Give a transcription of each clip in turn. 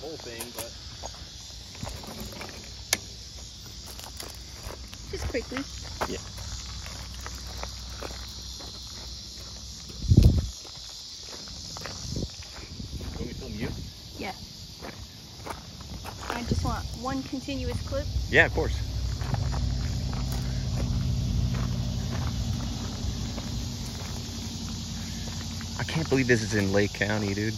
the whole thing, but Just quickly. Yeah. Can we film you? Yeah. I just want one continuous clip. Yeah, of course. I can't believe this is in Lake County, dude.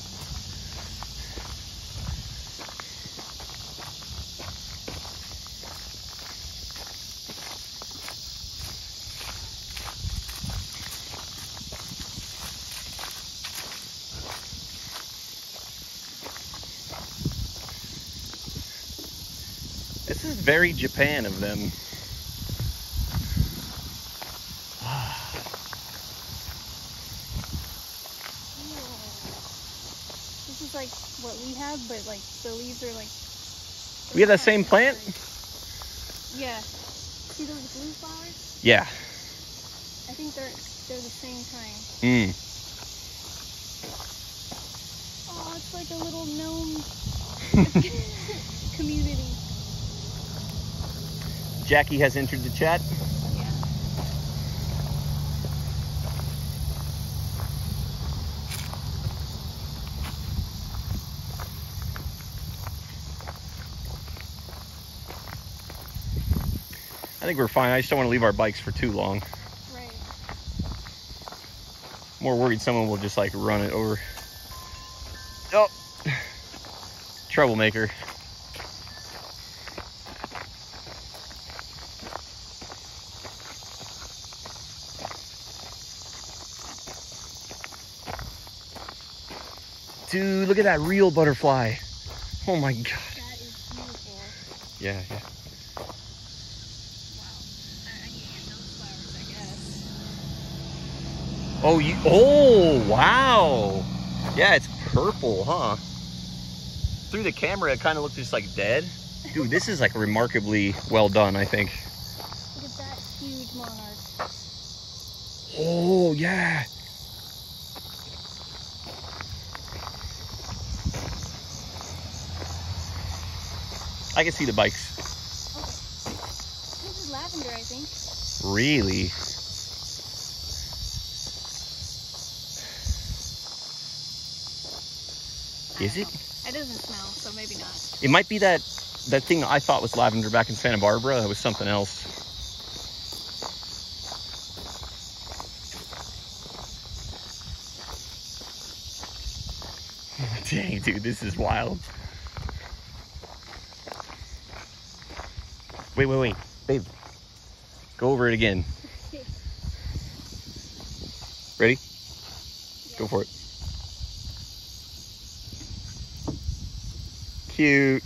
Very Japan of them. This is like what we have, but like the leaves are like. We have that same plant? Yeah. See those blue flowers? Yeah. I think they're they're the same kind. Mm. Oh, it's like a little gnome community. Jackie has entered the chat. I think we're fine. I just don't want to leave our bikes for too long. Right. More worried someone will just like run it over. Oh, troublemaker. Dude, look at that real butterfly. Oh my god. That is beautiful. Yeah, yeah. Wow. Oh, I, I need those flowers, I guess. Oh, you. Oh, wow. Yeah, it's purple, huh? Through the camera, it kind of looked just like dead. Dude, this is like remarkably well done, I think. Look at that huge monarch. Oh, yeah. I can see the bikes. This is lavender, I think. Really? I Is it? know. It doesn't smell, so maybe not. It might be that that thing I thought was lavender back in Santa Barbara. It was something else. Dang, dude, this is wild. Wait, wait, wait. Babe, go over it again. Ready? Go for it. Cute.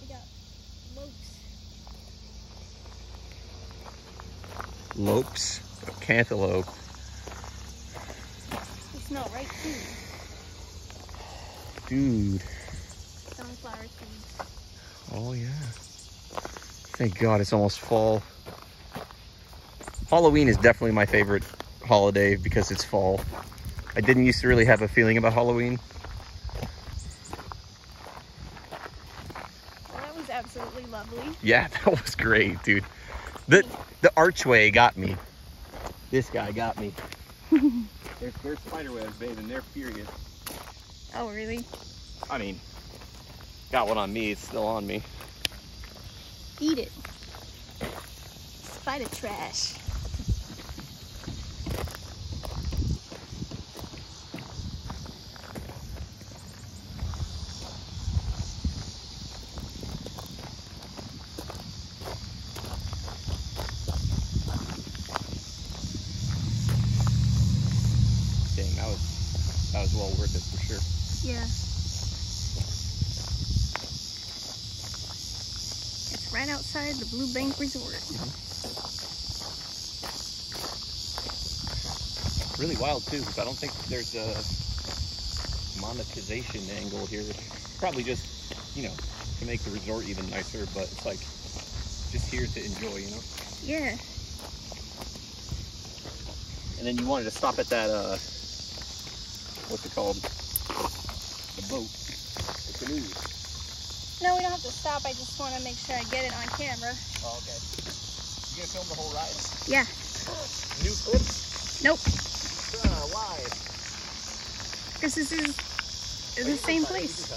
We got lopes. Lopes, cantaloupe. They smell right too. Dude. Sunflower seeds. Oh yeah. Thank God it's almost fall. Halloween is definitely my favorite holiday because it's fall. I didn't used to really have a feeling about Halloween. Well, that was absolutely lovely. Yeah, that was great, dude. The the archway got me. This guy got me. There's, there's spider webs, babe, and they're furious. Oh, really? I mean, got one on me. It's still on me. Eat it. Spider trash. Dang, that was that was well worth it for sure. Yeah. It's right outside the Blue Bank Resort. Really wild too, because I don't think there's a monetization angle here. Probably just, you know, to make the resort even nicer, but it's like just here to enjoy, you know? Yeah. And then you wanted to stop at that, uh, what's it called? The boat, the canoe. No, we don't have to stop. I just want to make sure I get it on camera. Oh, okay. You gonna film the whole ride? Yeah. New clips? Nope. Uh, why? Because this is Oh, the same place.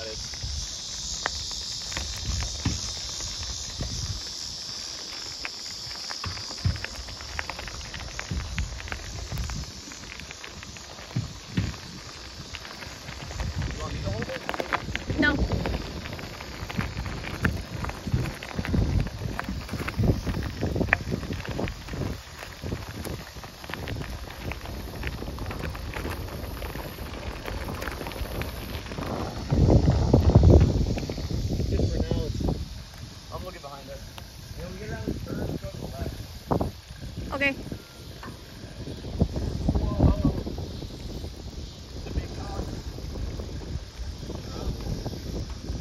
No. Just for now, it's, I'm looking behind us. When we get around the curve, go to the left. Okay. Whoa. The big car.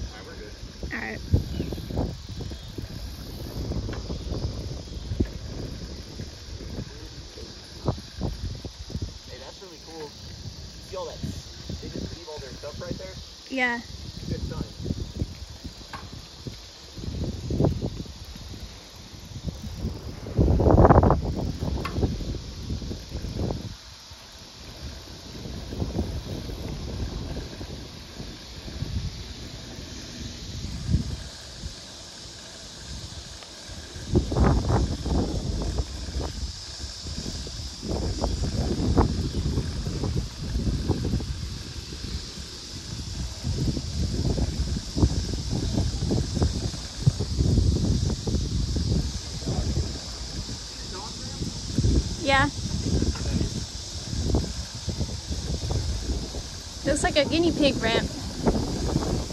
Alright, we're good. All right. Hey, that's really cool. See all that? They just leave all their stuff right there. Yeah. Good sign. Yeah. Looks like a guinea pig ramp.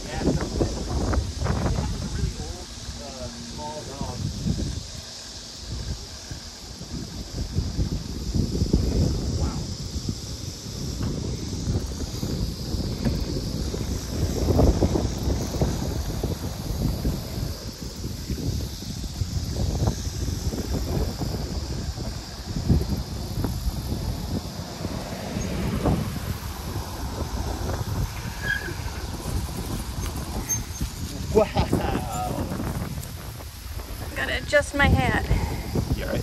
Yeah, so they have a really old, uh, small dog. Wow. Wow. Gotta adjust my hat. You alright?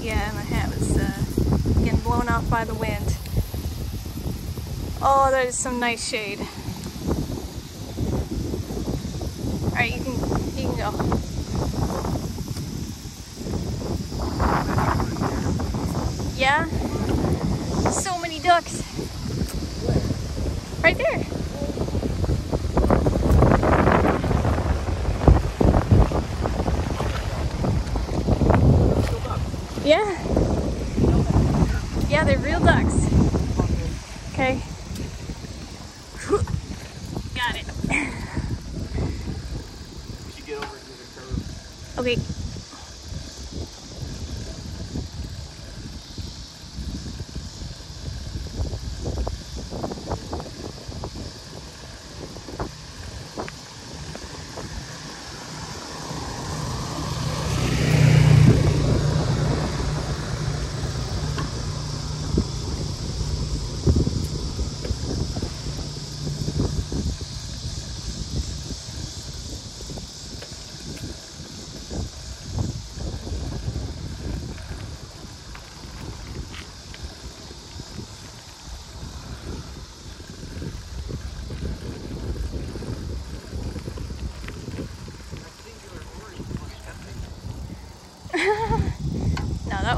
Yeah, my hat was uh, getting blown off by the wind. Oh, that is some nice shade. All right, you can you can go. Yeah. So many ducks. Right there. Yeah. Yeah, they're real ducks. Okay. Got it. We should get over to the curve. Okay.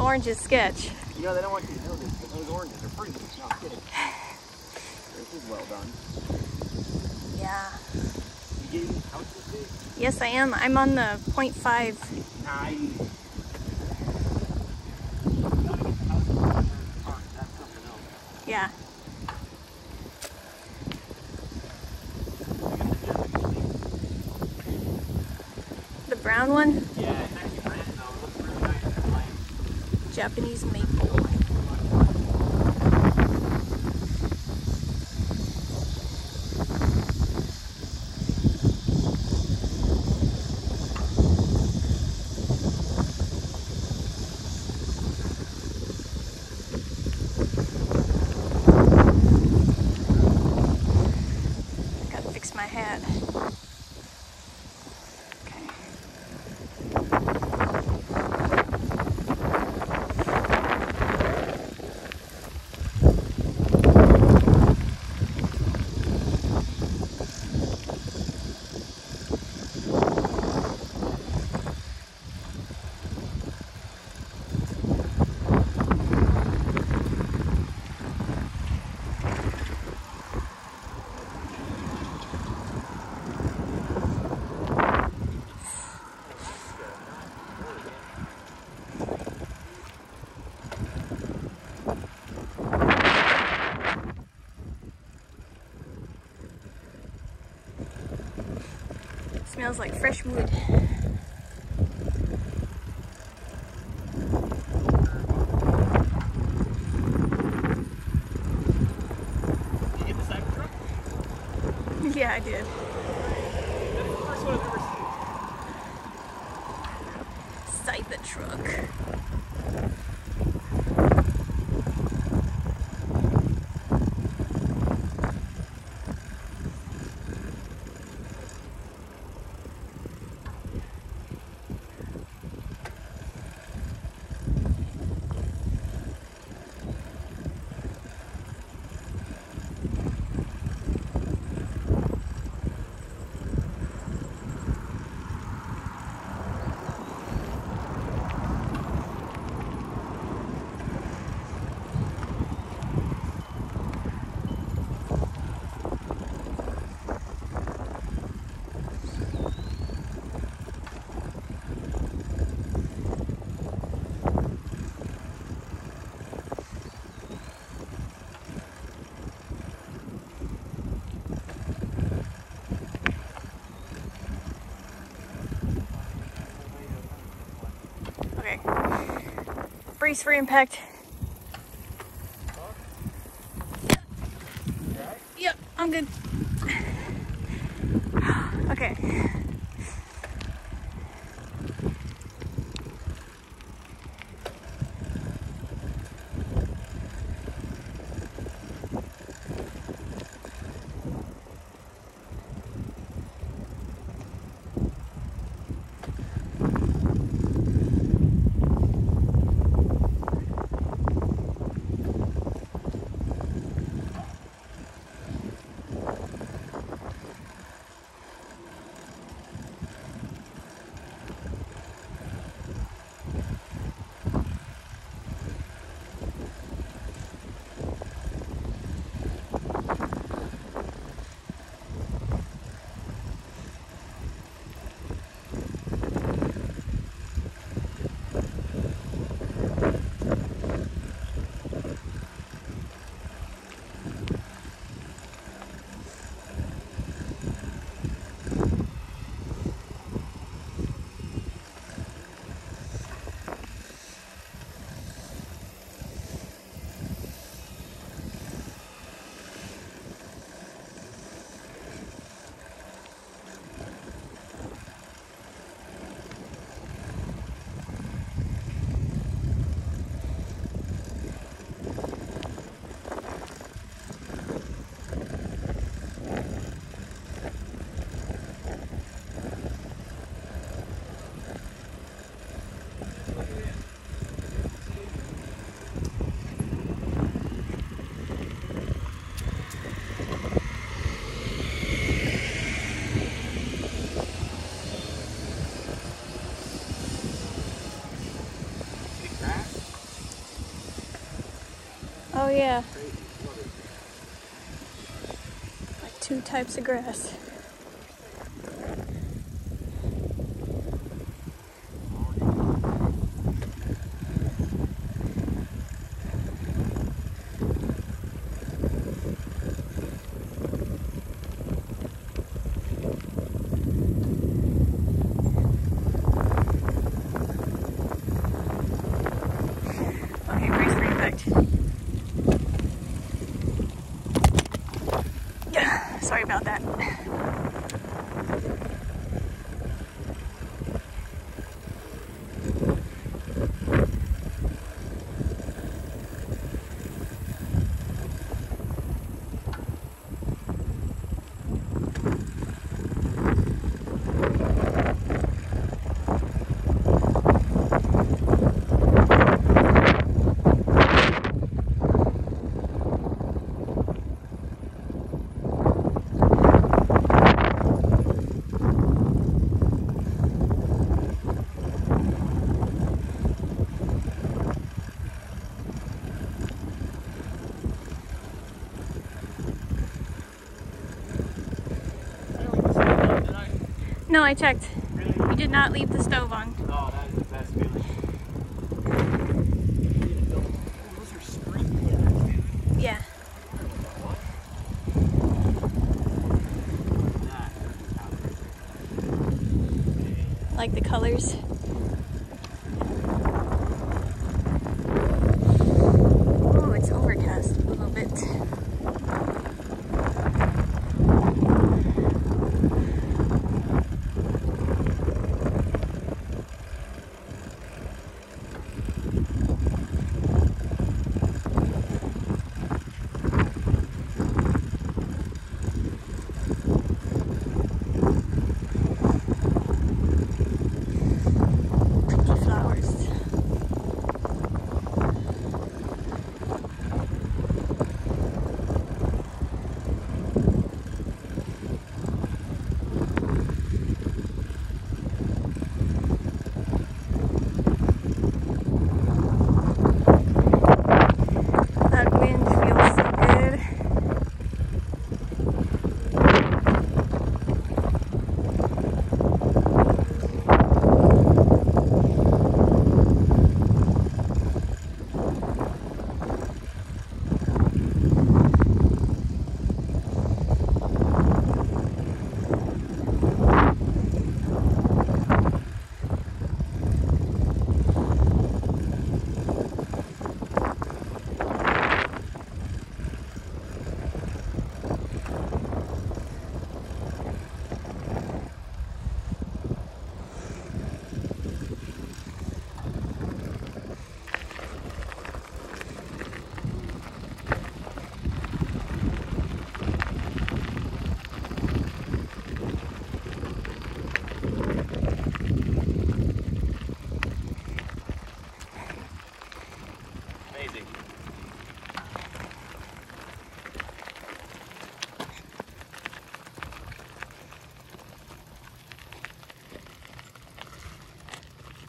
No, that orange sketch. You know, they don't want you to know this, but those oranges are pretty. No, I'm kidding. This is well done. Yeah. You getting out this? Yes, I am. I'm on the 0.5. Nice. Gotta get the house in order to park. That's something else. Yeah. Look at the Jersey Shore. The brown found one? Yeah, it's actually red though. It looks really nice in the light. Japanese maple. Gotta fix my hat. Okay. Smells like fresh wood. Did you get the Cybertruck? Yeah, I did. Brace for impact. Yep, I'm good. Okay. Oh yeah. Like two types of grass. about that. No, I checked. We did not leave the stove on. Oh, that is the best feeling. Yeah. Like the colors.